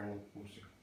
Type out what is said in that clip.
carne música.